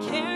care.